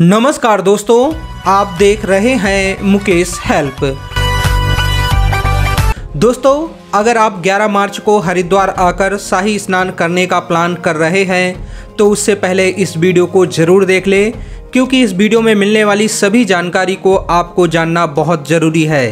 नमस्कार दोस्तों, आप देख रहे हैं मुकेश हेल्प। दोस्तों, अगर आप 11 मार्च को हरिद्वार आकर शाही स्नान करने का प्लान कर रहे हैं तो उससे पहले इस वीडियो को ज़रूर देख लें, क्योंकि इस वीडियो में मिलने वाली सभी जानकारी को आपको जानना बहुत ज़रूरी है।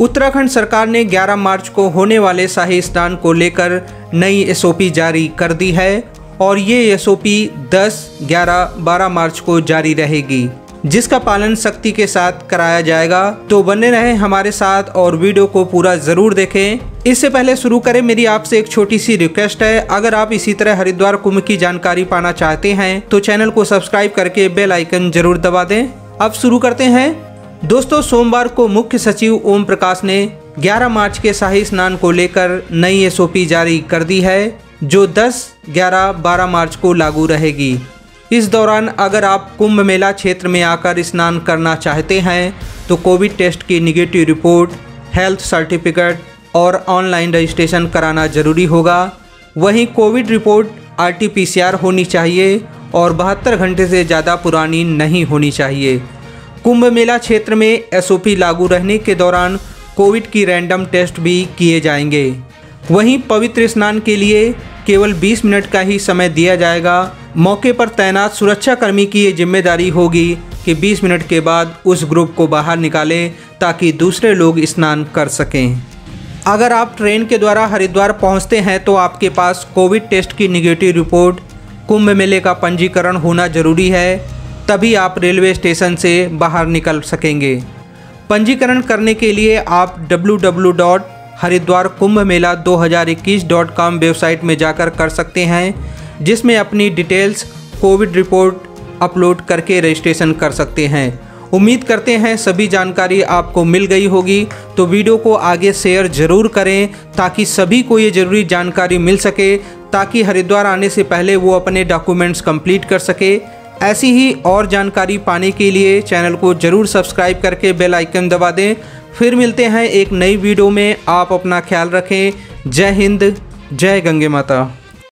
उत्तराखंड सरकार ने 11 मार्च को होने वाले शाही स्नान को लेकर नई एसओपी जारी कर दी है और ये एसओपी 10, 11, 12 मार्च को जारी रहेगी जिसका पालन सख्ती के साथ कराया जाएगा। तो बने रहें हमारे साथ और वीडियो को पूरा ज़रूर देखें। इससे पहले शुरू करें मेरी आपसे एक छोटी सी रिक्वेस्ट है। अगर आप इसी तरह हरिद्वार कुंभ की जानकारी पाना चाहते हैं तो चैनल को सब्सक्राइब करके बेल आइकन ज़रूर दबा दें। अब शुरू करते हैं। दोस्तों सोमवार को मुख्य सचिव ओम प्रकाश ने 11 मार्च के शाही स्नान को लेकर नई एसओपी जारी कर दी है जो 10, 11, 12 मार्च को लागू रहेगी। इस दौरान अगर आप कुंभ मेला क्षेत्र में आकर स्नान करना चाहते हैं तो कोविड टेस्ट की निगेटिव रिपोर्ट हेल्थ सर्टिफिकेट और ऑनलाइन रजिस्ट्रेशन कराना ज़रूरी होगा। वहीं कोविड रिपोर्ट आरटीपीसीआर होनी चाहिए और बहत्तर घंटे से ज़्यादा पुरानी नहीं होनी चाहिए। कुंभ मेला क्षेत्र में एसओपी लागू रहने के दौरान कोविड की रैंडम टेस्ट भी किए जाएँगे। वहीं पवित्र स्नान के लिए केवल 20 मिनट का ही समय दिया जाएगा। मौके पर तैनात सुरक्षाकर्मी की ये ज़िम्मेदारी होगी कि 20 मिनट के बाद उस ग्रुप को बाहर निकालें ताकि दूसरे लोग स्नान कर सकें। अगर आप ट्रेन के द्वारा हरिद्वार पहुँचते हैं तो आपके पास कोविड टेस्ट की निगेटिव रिपोर्ट, कुंभ मेले का पंजीकरण होना ज़रूरी है, तभी आप रेलवे स्टेशन से बाहर निकल सकेंगे। पंजीकरण करने के लिए आप W Haridwar Kumbh Mela 2021 dot com website में जाकर कर सकते हैं, जिसमें अपनी डिटेल्स, कोविड रिपोर्ट अपलोड करके रजिस्ट्रेशन कर सकते हैं। उम्मीद करते हैं सभी जानकारी आपको मिल गई होगी तो वीडियो को आगे शेयर ज़रूर करें, ताकि सभी को ये ज़रूरी जानकारी मिल सके, ताकि हरिद्वार आने से पहले वो अपने डॉक्यूमेंट्स कंप्लीट कर सके। ऐसी ही और जानकारी पाने के लिए चैनल को ज़रूर सब्सक्राइब करके बेल आइकन दबा दें फिर मिलते हैं एक नई वीडियो में। आप अपना ख्याल रखें। जय हिंद, जय गंगे माता।